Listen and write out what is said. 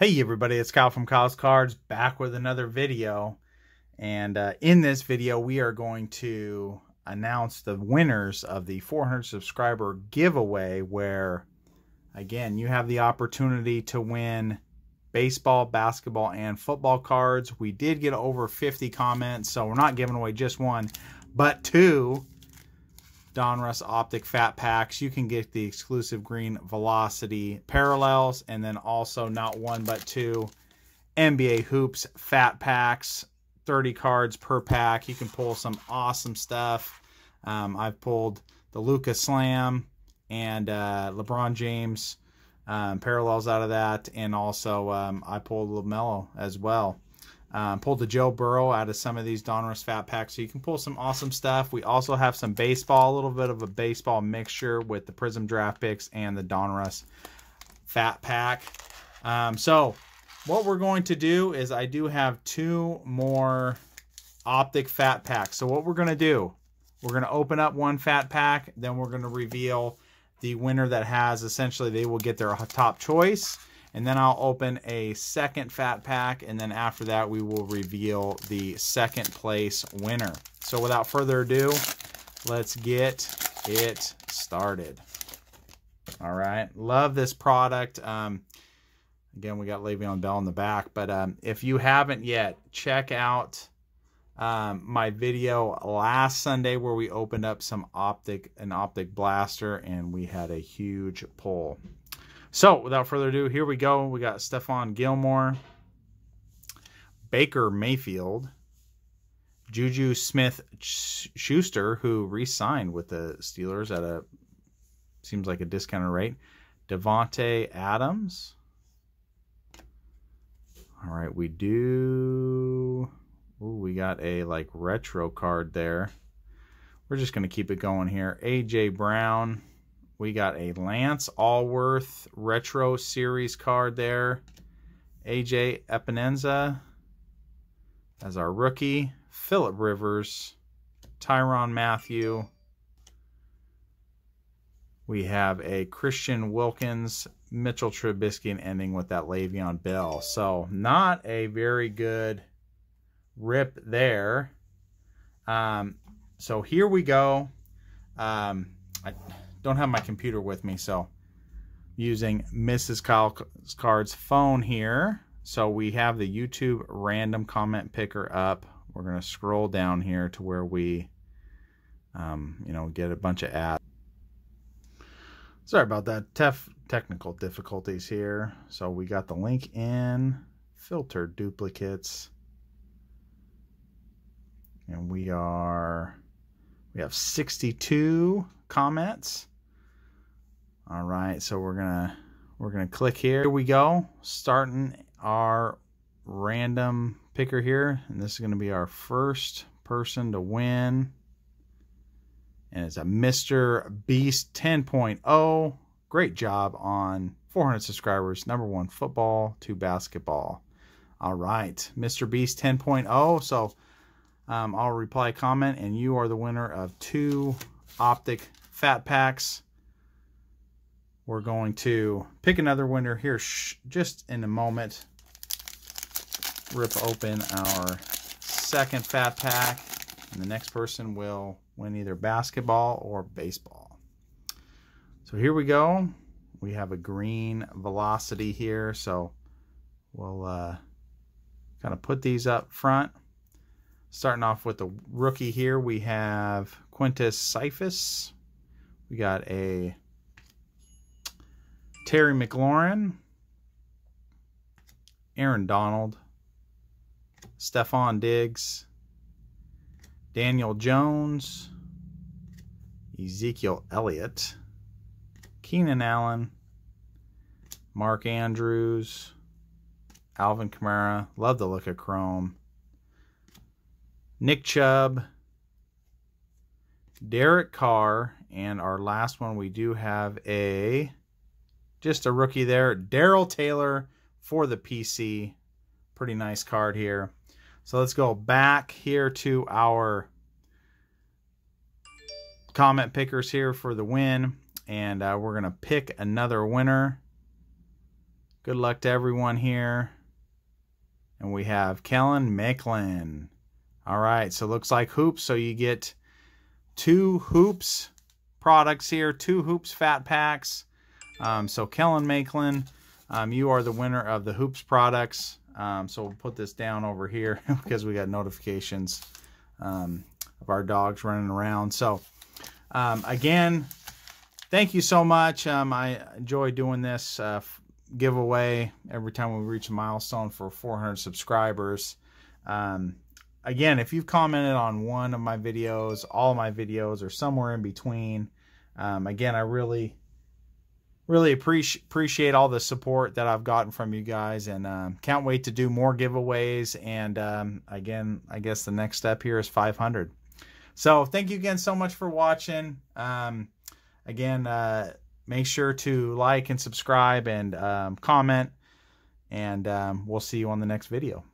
Hey everybody, it's Kyle from Kyle's Kards back with another video. And uh, in this video, we are going to announce the winners of the 400 subscriber giveaway where, again, you have the opportunity to win baseball, basketball, and football cards. We did get over 50 comments, so we're not giving away just one, but two Donruss Optic Fat Packs. You can get the exclusive green Velocity Parallels, and then also not one but two NBA Hoops Fat Packs. 30 cards per pack. You can pull some awesome stuff. Um, I've pulled the Luka's Slam and uh, LeBron James um, parallels out of that, and also um, I pulled LaMelo as well. Um, pulled the Joe Burrow out of some of these Donruss Fat Packs, so you can pull some awesome stuff. We also have some baseball, a little bit of a baseball mixture with the Prism Draft Picks and the Donruss Fat Pack. Um, so what we're going to do is I do have two more Optic Fat Packs. So what we're going to do, we're going to open up one Fat Pack, then we're going to reveal the winner that has essentially they will get their top choice and then I'll open a second fat pack and then after that we will reveal the second place winner. So without further ado, let's get it started. All right, love this product. Um, again, we got Le'Veon Bell in the back, but um, if you haven't yet, check out um, my video last Sunday where we opened up some optic, an optic blaster, and we had a huge pull. So, without further ado, here we go. We got Stephon Gilmore, Baker Mayfield, Juju Smith Schuster, who re signed with the Steelers at a seems like a discounted rate, Davante Adams. All right, we do. Ooh, we got a like retro card there. We're just going to keep it going here. AJ Brown. We got a Lance Alworth Retro Series card there. AJ Epenesa as our rookie. Philip Rivers. Tyrann Mathieu. We have a Christian Wilkins, Mitchell Trubisky, and ending with that Le'Veon Bell. So not a very good rip there. Um, so here we go. Um, I, don't have my computer with me, so using Mrs. Kyle's Kard's phone here. So we have the YouTube random comment picker up. We're going to scroll down here to where we, um, you know, get a bunch of ads. Sorry about that. Tef technical difficulties here. So we got the link in, filter duplicates. And we are, we have 62 comments. All right, so we're gonna we're gonna click here. Here we go, starting our random picker here, and this is gonna be our first person to win. And it's a Mr. Beast 10.0. Great job on 400 subscribers. Number one football, two basketball. All right, Mr. Beast 10.0. So um, I'll reply comment, and you are the winner of two optic fat packs. We're going to pick another winner here just in a moment. Rip open our second fat pack. And the next person will win either basketball or baseball. So here we go. We have a green velocity here. So we'll uh, kind of put these up front. Starting off with the rookie here, we have Quintez Cephus. We got a Terry McLaurin, Aaron Donald, Stefon Diggs, Daniel Jones, Ezekiel Elliott, Keenan Allen, Mark Andrews, Alvin Kamara. Love the look of Chrome. Nick Chubb, Derek Carr, and our last one we do have a just a rookie there. Daryl Taylor for the PC. Pretty nice card here. So let's go back here to our comment pickers here for the win. And uh, we're going to pick another winner Good luck to everyone here. And we have Kellen Macklin. All right, so looks like hoops. So you get two hoops products here, two hoops fat packs. Um, so Kellen Macklin, um, you are the winner of the hoops products. Um, so we'll put this down over here because we got notifications um, of our dogs running around. So um, again, thank you so much. Um, I enjoy doing this uh, giveaway every time we reach a milestone for 400 subscribers. Again, if you've commented on one of my videos, all my videos, or somewhere in between, um, again, I really, really appreciate appreciate all the support that I've gotten from you guys, and um, can't wait to do more giveaways. And um, again, I guess the next step here is 500. So thank you again so much for watching. Um, again, uh, make sure to like and subscribe and um, comment, and um, we'll see you on the next video.